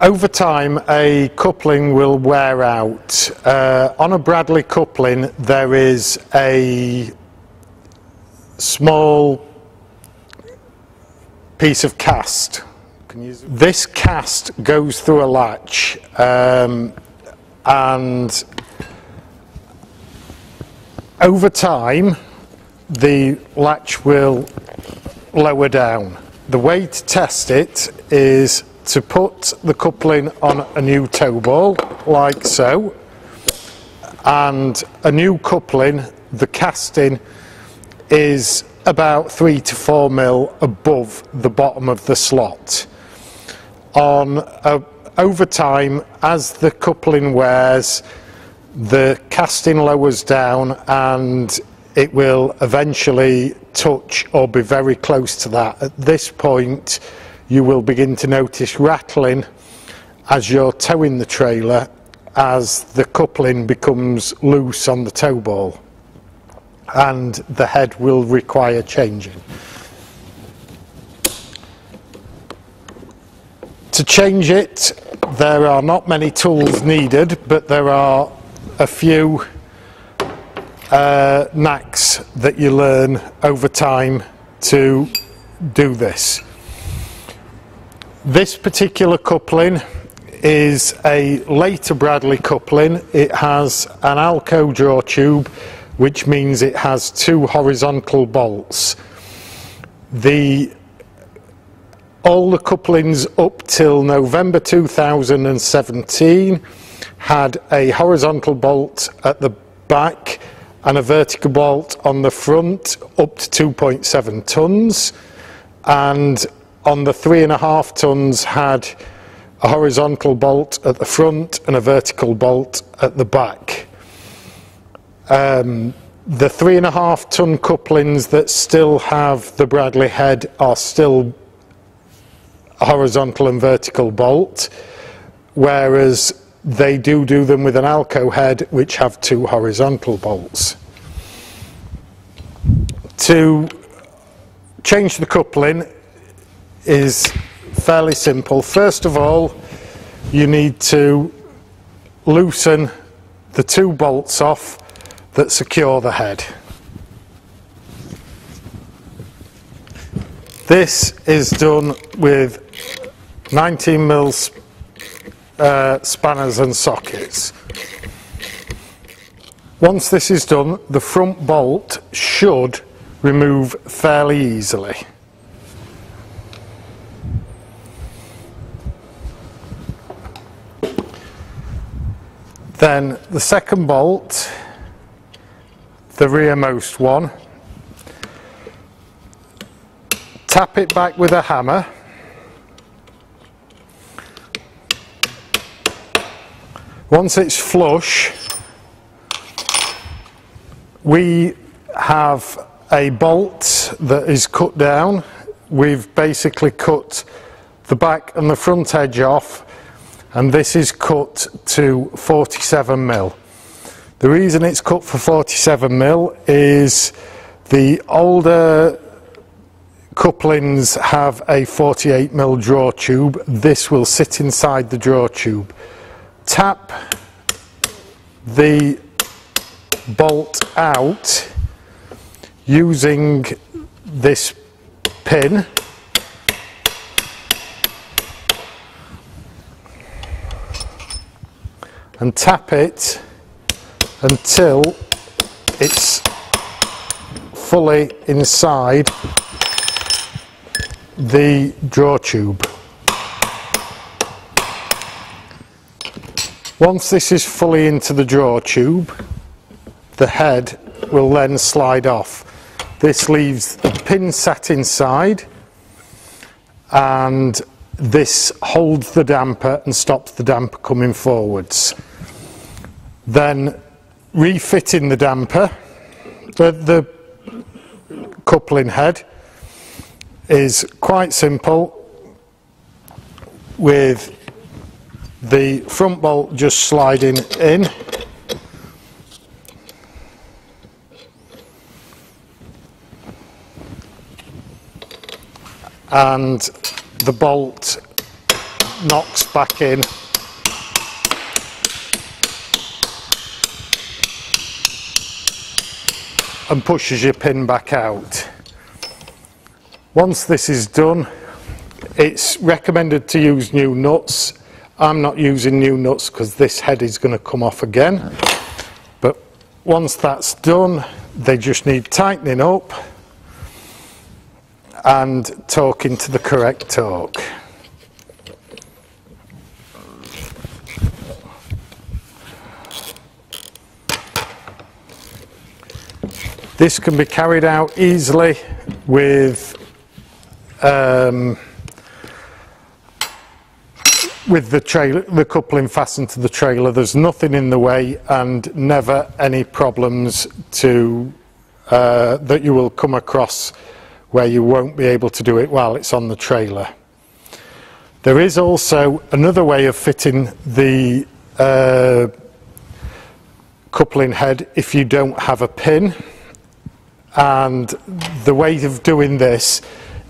Over time, a coupling will wear out. Uh, on a Bradley coupling, there is a small piece of cast. This cast goes through a latch um, and over time the latch will lower down. The way to test it is to put the coupling on a new tow ball like so and a new coupling the casting is about three to four mil above the bottom of the slot on a, over time as the coupling wears the casting lowers down and it will eventually touch or be very close to that at this point you will begin to notice rattling as you're towing the trailer as the coupling becomes loose on the tow ball and the head will require changing. To change it there are not many tools needed but there are a few uh, knacks that you learn over time to do this. This particular coupling is a later Bradley coupling. It has an AL-KO draw tube, which means it has two horizontal bolts. The all the couplings up till November 2017 had a horizontal bolt at the back and a vertical bolt on the front up to 2.7 tons and on the three and a half tons had a horizontal bolt at the front and a vertical bolt at the back. Um, the three and a half ton couplings that still have the Bradley head are still a horizontal and vertical bolt, whereas they do do them with an AL-KO head which have two horizontal bolts. To change the coupling, is fairly simple. First of all, you need to loosen the two bolts off that secure the head. This is done with 19 mils uh, spanners and sockets. Once this is done, the front bolt should remove fairly easily. Then the second bolt, the rearmost one, tap it back with a hammer. Once it's flush, we have a bolt that is cut down. We've basically cut the back and the front edge off and this is cut to 47 mil. The reason it's cut for 47 mil is the older couplings have a 48 mil draw tube. This will sit inside the draw tube. Tap the bolt out using this pin and tap it until it's fully inside the draw tube. Once this is fully into the draw tube, the head will then slide off. This leaves the pin sat inside and this holds the damper and stops the damper coming forwards. Then refitting the damper, the, the coupling head is quite simple with the front bolt just sliding in and the bolt knocks back in and pushes your pin back out. Once this is done, it's recommended to use new nuts. I'm not using new nuts because this head is going to come off again. But once that's done, they just need tightening up and talking to the correct torque. This can be carried out easily with um, with the trailer, the coupling fastened to the trailer. There's nothing in the way and never any problems to uh, that you will come across where you won't be able to do it while it's on the trailer. There is also another way of fitting the uh, coupling head if you don't have a pin and the way of doing this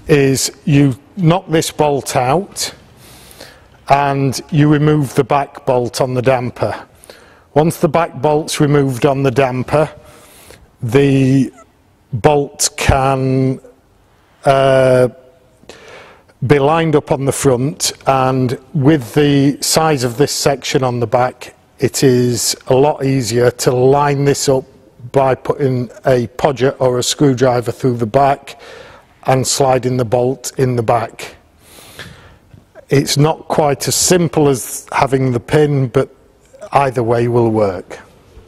is you knock this bolt out and you remove the back bolt on the damper. Once the back bolt's removed on the damper, the bolt can uh, be lined up on the front and with the size of this section on the back, it is a lot easier to line this up by putting a podger or a screwdriver through the back and sliding the bolt in the back. It's not quite as simple as having the pin, but either way will work.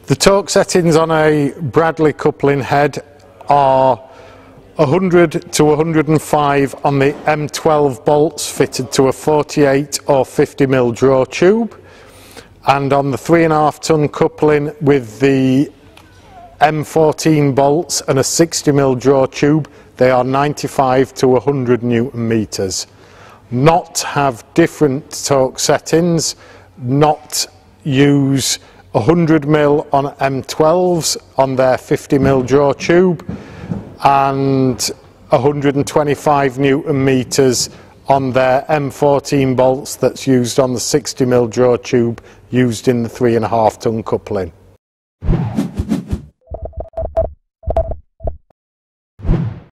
The torque settings on a Bradley coupling head are 100 to 105 on the M12 bolts fitted to a 48 or 50 mil draw tube and on the 3.5 ton coupling with the M14 bolts and a 60 mil draw tube, they are 95 to 100 newton meters. Not have different torque settings, not use 100 mil on M12s on their 50 mil draw tube and 125 newton meters on their M14 bolts that's used on the 60 mil draw tube used in the three and a half ton coupling.